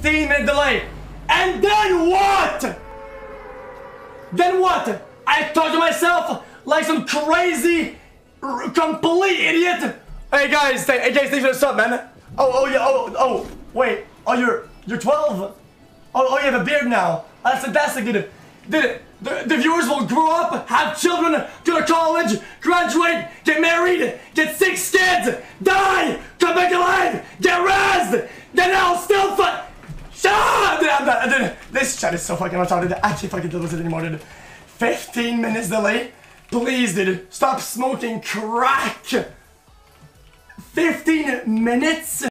15 minute delay. And then what? Then what? I talk to myself like some crazy, complete idiot. Hey guys, hey guys, thanks for the man. Oh, oh yeah, oh, oh, wait. Oh, you're you're 12. Oh, oh, you have a beard now. That's fantastic, dude. Dude, the, the viewers will grow up, have children, go to college, graduate, get married, get six kids, die, come back alive, get razzed, then I'll still fuck. I'm not, dude, this chat is so fucking retarded. I can't fucking deal with it anymore, dude. 15 minutes delay? Please, dude, stop smoking crack! 15 minutes?